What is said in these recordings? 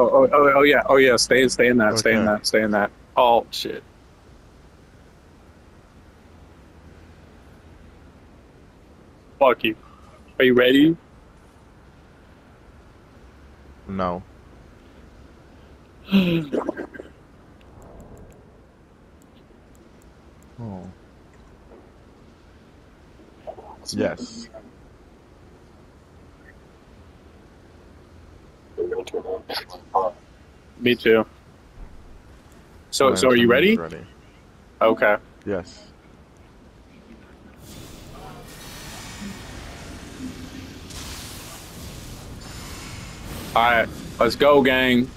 Oh, oh, oh, oh, yeah, oh, yeah. Stay, stay in that. Stay in that. Stay in that. Oh shit. Fuck you. Are you ready? No. Oh. Yes. Me too. So, so are you ready? Ready. Okay. Yes. All right. Let's go, gang.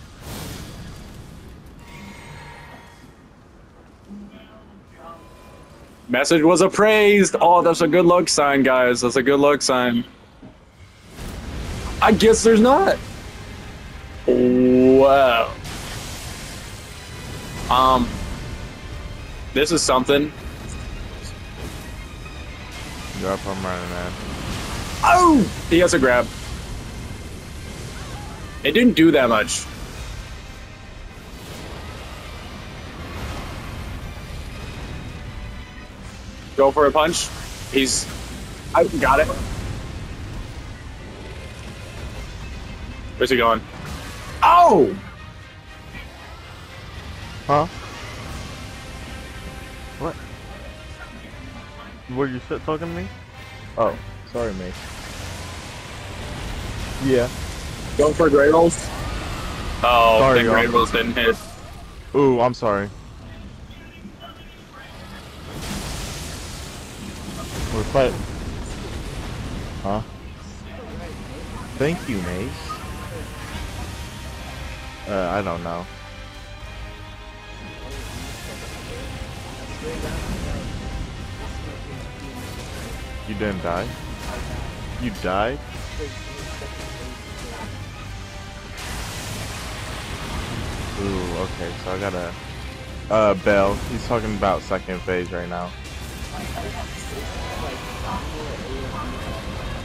Message was appraised. Oh, that's a good luck sign, guys. That's a good luck sign. I guess there's not. Um, this is something. Yep, I'm running, man. Oh, he has a grab. It didn't do that much. Go for a punch. He's. I got it. Where's he going? Oh! Huh? What? Were you shit talking to me? Oh, sorry, mate. Yeah. Going for Greyoll's? Oh, Sorry, the Grey. Rolls didn't hit. Ooh, I'm sorry. We're fighting. Huh? Thank you, Mace. Uh, I don't know. You didn't die? You died? Ooh, okay, so I gotta... Uh, Bell, he's talking about second phase right now.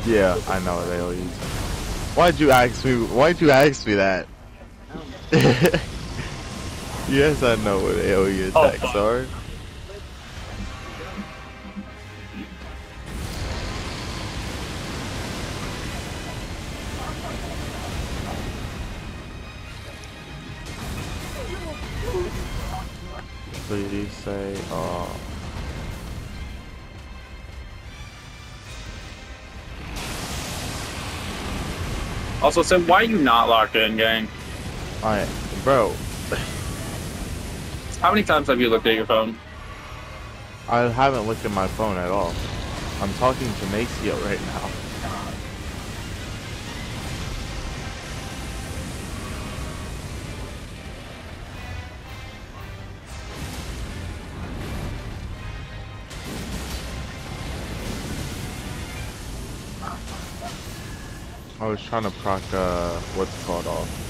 Yeah, I know what AoEs. Why'd you ask me, why'd you ask me that? yes, I know what AoE Oh, attacks fuck. are. Please say, uh, Also, Sim, why are you not locked in, gang? I, bro, How many times have you looked at your phone? I haven't looked at my phone at all. I'm talking to Maceo right now. I was trying to proc, uh, what's it called off.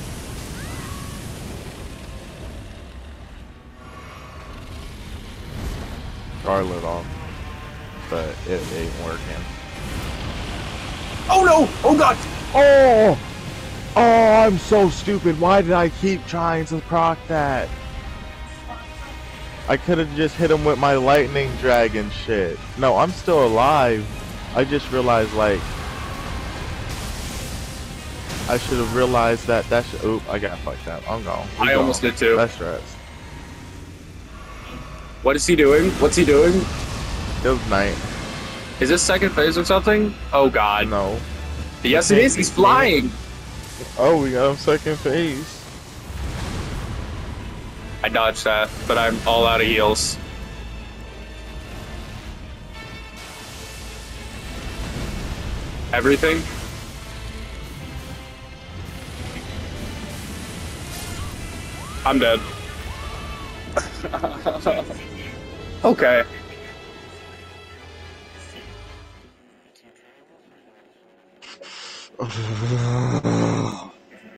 Scarlet off, but it ain't working. Oh no! Oh god! Oh! Oh, I'm so stupid. Why did I keep trying to proc that? I could have just hit him with my lightning dragon shit. No, I'm still alive. I just realized, like, I should have realized that that should. Oop, I got fucked up. I'm gone. We I gone. almost did too. That's rest. What is he doing? What's he doing? Was night. Is this second phase or something? Oh god. No. Yes, it is. He's flying. Oh, we got him second phase. I dodged that, but I'm all out of heals. Everything? I'm dead. okay.